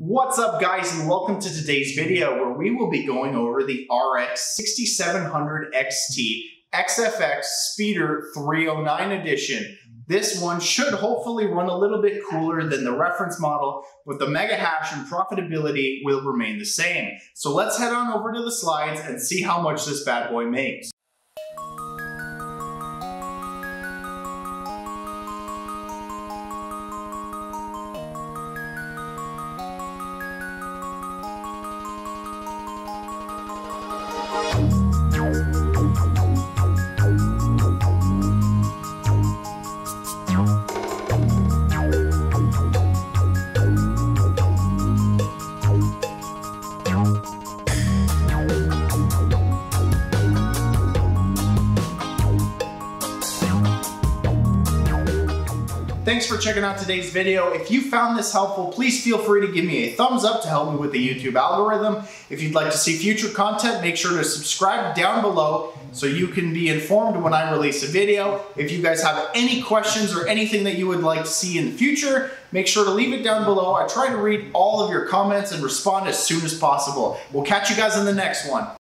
What's up guys and welcome to today's video where we will be going over the RX 6700 XT XFX Speedster 309 edition. This one should hopefully run a little bit cooler than the reference model, but the mega hash and profitability will remain the same. So let's head on over to the slides and see how much this bad boy makes. Bye. Thanks for checking out today's video. If you found this helpful, please feel free to give me a thumbs up to help me with the YouTube algorithm. If you'd like to see future content, make sure to subscribe down below so you can be informed when I release a video. If you guys have any questions or anything that you would like to see in the future, make sure to leave it down below. I try to read all of your comments and respond as soon as possible. We'll catch you guys in the next one.